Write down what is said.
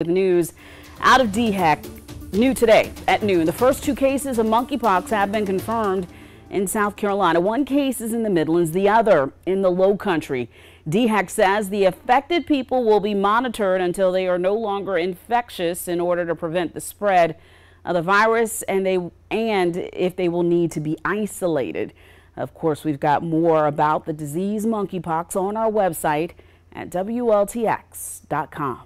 With news out of DHEC, new today at noon. The first two cases of monkeypox have been confirmed in South Carolina. One case is in the Midlands, the other in the Low Country. DHEC says the affected people will be monitored until they are no longer infectious in order to prevent the spread of the virus and they and if they will need to be isolated. Of course, we've got more about the disease monkeypox on our website at WLTX.com.